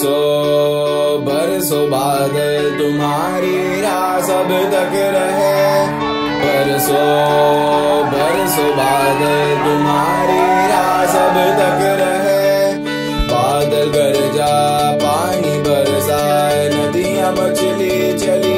बरसो बरसो बादल तुम्हारी राह सब तक रहे। बरसो बरसो बादल तुम्हारी राह सब तक रहे। बादल गरजा, पानी बरसाए, नदियाँ मछली चली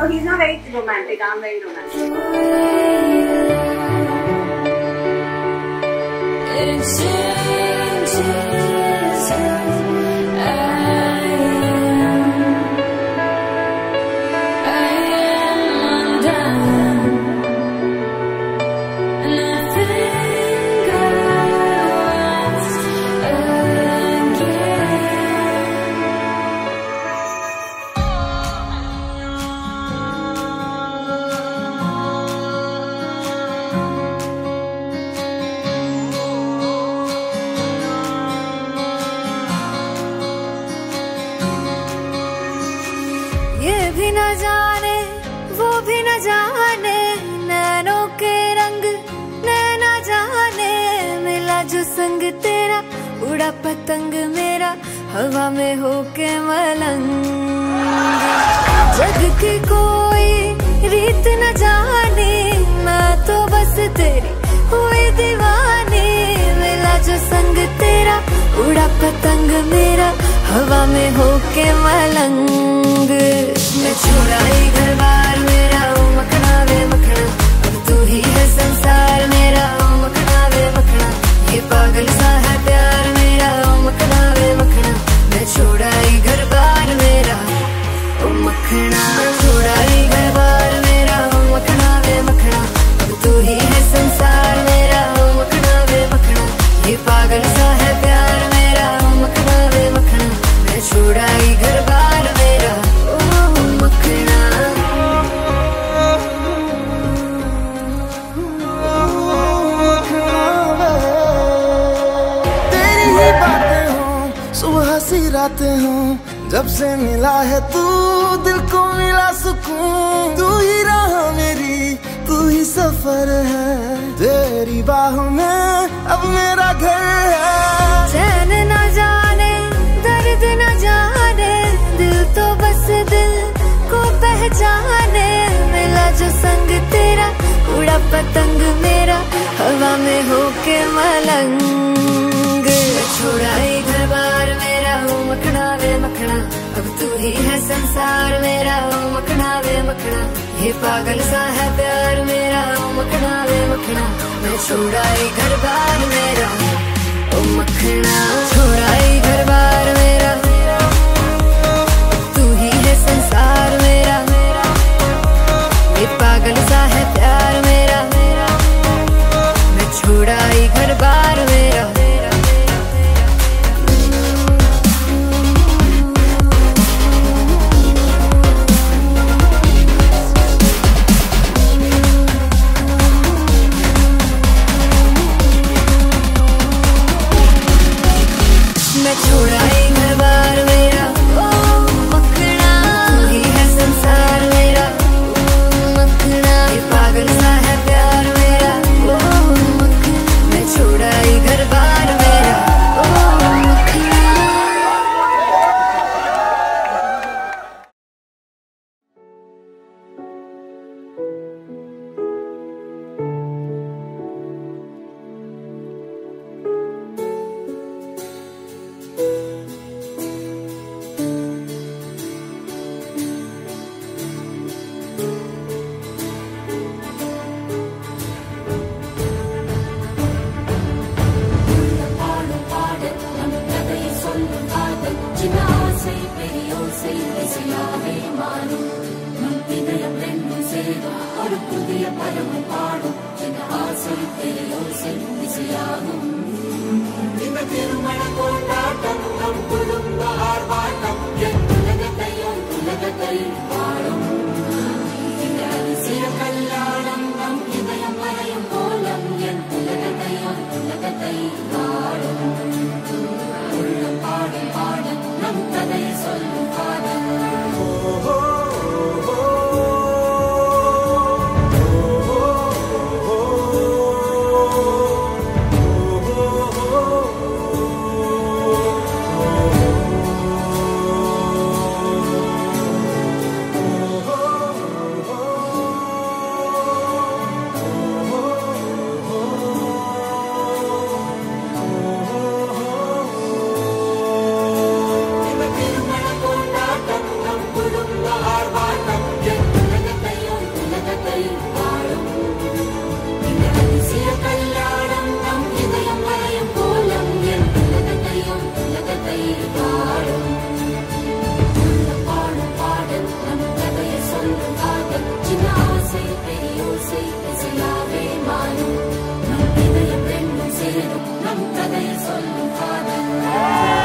No, he's not very romantic. I'm very romantic. संग तेरा, उड़ा पतंग मेरा, हवा में होके मलंग। जग की कोई रीत न जाने मैं तो बस तेरी हुई दीवानी। मिला जो संग तेरा, उड़ा पतंग मेरा, हवा में होके मलंग। सुकून। तू ही राह मेरी तू ही सफ़र है। तेरी बाहों में अब मेरा घर है। चैन न जाने दर्द न जाने दिल तो बस दिल को पहचाने। मिला जो संग तेरा उड़ा पतंग मेरा हवा में होके मलंग। छुड़ाई घर बार मेरा हो मखना वे मखना अब तू ही है संसार मेरा, ओ मखना वे मखना। ये पागल सा है प्यार मेरा, ओ मखना वे मखना। मैं छोड़ा ही घर बार मेरा, ओ मखना। छोड़ा ही घर बार मेरा। तू ही है संसार मेरा। ये पागल सा है प्यार मेरा। मैं छोड़ा ही घर बार मेरा। இந்த திருமண Sultan, Sultan, Sultan.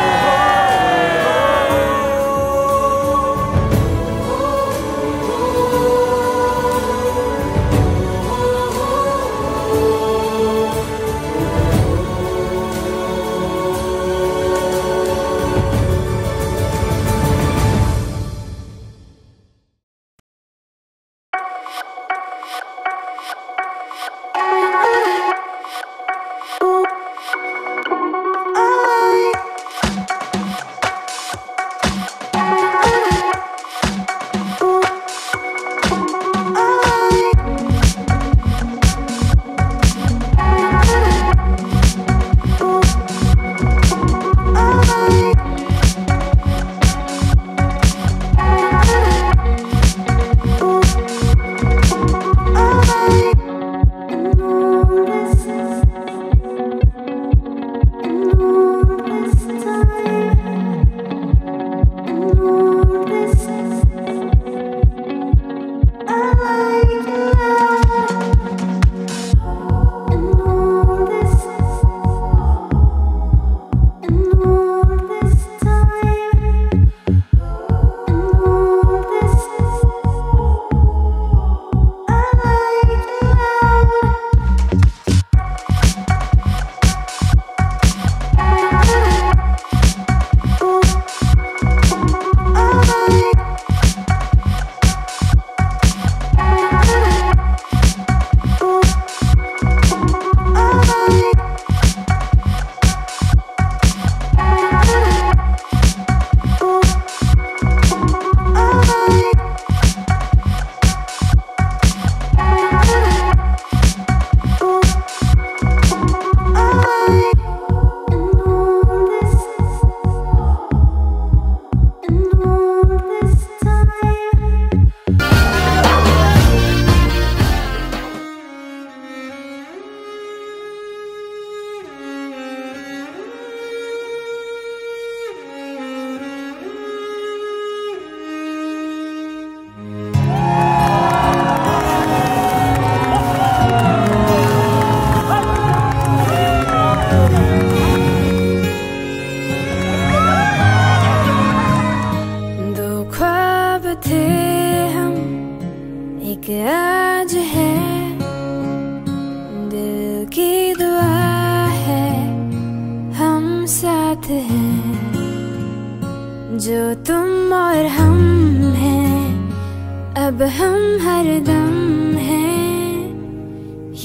हरदम है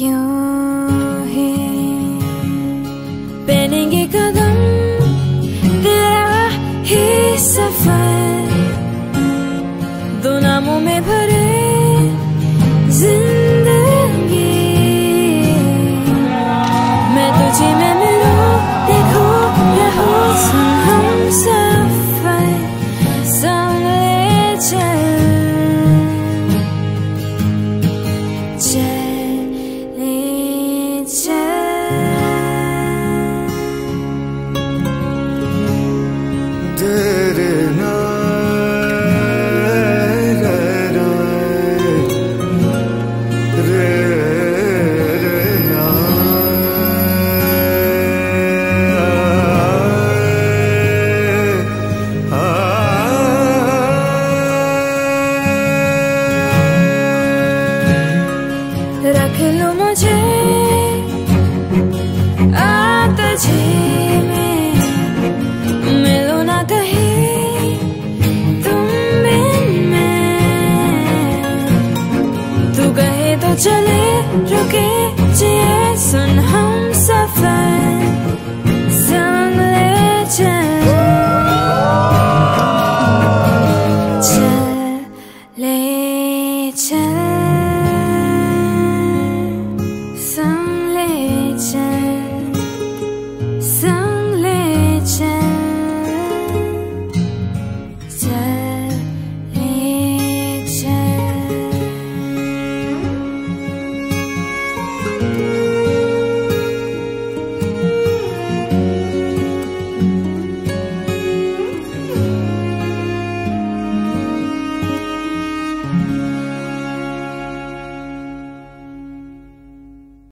यूँ पहनेंगे कदम तेरा सफ़र। चले रुके जिए सुन